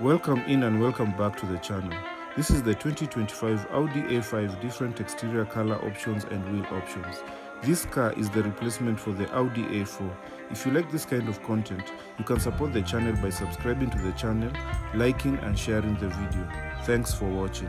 Welcome in and welcome back to the channel. This is the 2025 Audi A5 different exterior color options and wheel options. This car is the replacement for the Audi A4. If you like this kind of content, you can support the channel by subscribing to the channel, liking and sharing the video. Thanks for watching.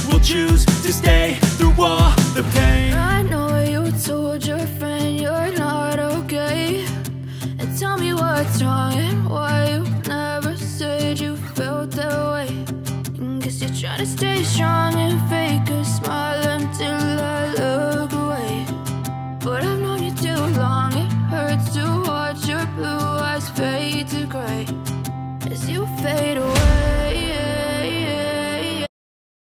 to stay strong and fake a smile